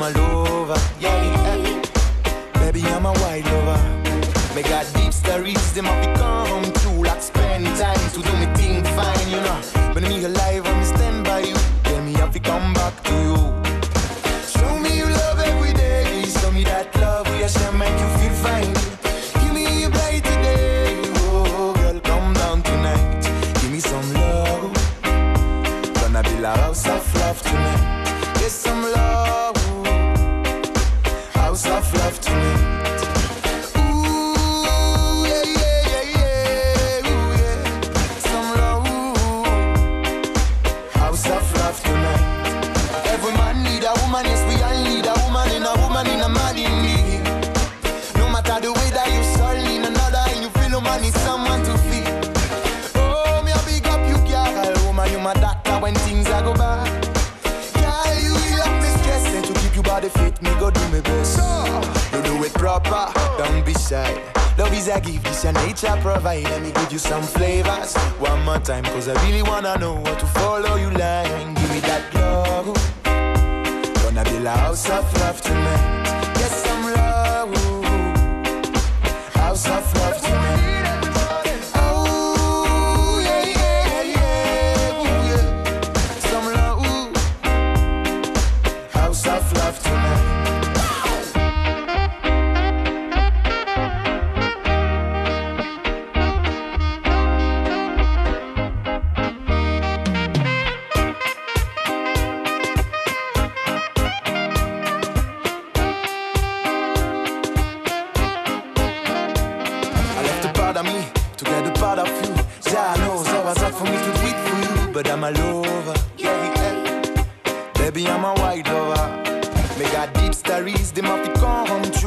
I'm a lover. Yeah, yeah. Baby, I'm a wild lover. Me got deep stories, them have become true. Like spend time to do me thing fine, you know. But me alive, I'm stand by you. Tell me if you come back to you. Show me you love every day. Show me that love, we yes, shall make you feel fine. Give me your body today. Oh, girl, come down tonight. Give me some love. Gonna build a house of proper, don't be shy. Love is a gift, this your nature provide. Let me give you some flavors. One more time, cause I really wanna know what to follow you line. Give me that love. Gonna be a house of love tonight. all of you. Yeah, I know it's always hard for me to do for you, but I'm a lover. Yeah, Baby, I'm a white lover. Me got deep stories, they must to come true.